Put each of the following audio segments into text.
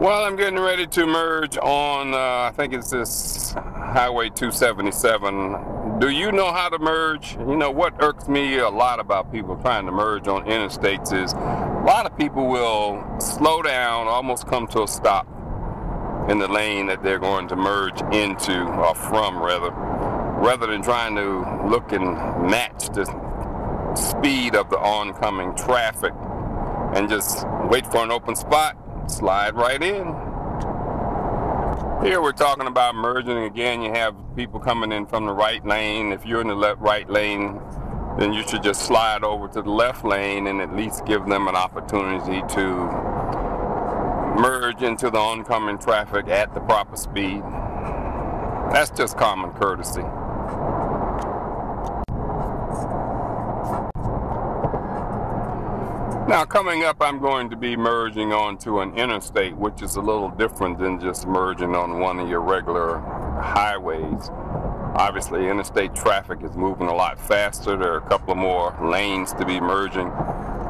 Well, I'm getting ready to merge on, uh, I think it's this Highway 277. Do you know how to merge? You know, what irks me a lot about people trying to merge on interstates is a lot of people will slow down, almost come to a stop in the lane that they're going to merge into, or from rather, rather than trying to look and match the speed of the oncoming traffic and just wait for an open spot slide right in. Here we're talking about merging again. You have people coming in from the right lane. If you're in the left right lane, then you should just slide over to the left lane and at least give them an opportunity to merge into the oncoming traffic at the proper speed. That's just common courtesy. Now coming up I'm going to be merging onto an interstate which is a little different than just merging on one of your regular highways. Obviously interstate traffic is moving a lot faster. There are a couple of more lanes to be merging.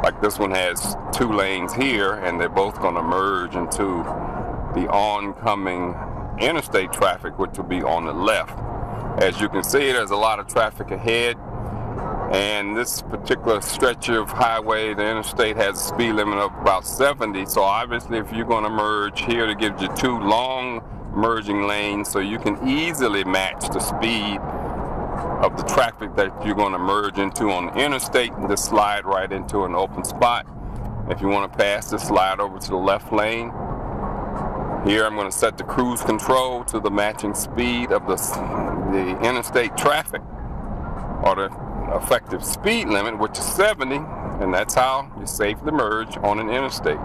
Like this one has two lanes here and they're both going to merge into the oncoming interstate traffic which will be on the left. As you can see there's a lot of traffic ahead and this particular stretch of highway, the interstate has a speed limit of about 70. So obviously if you're going to merge here, it gives you two long merging lanes so you can easily match the speed of the traffic that you're going to merge into on the interstate and just slide right into an open spot. If you want to pass, just slide over to the left lane. Here I'm going to set the cruise control to the matching speed of the, the interstate traffic or the effective speed limit, which is 70, and that's how you safely merge on an interstate.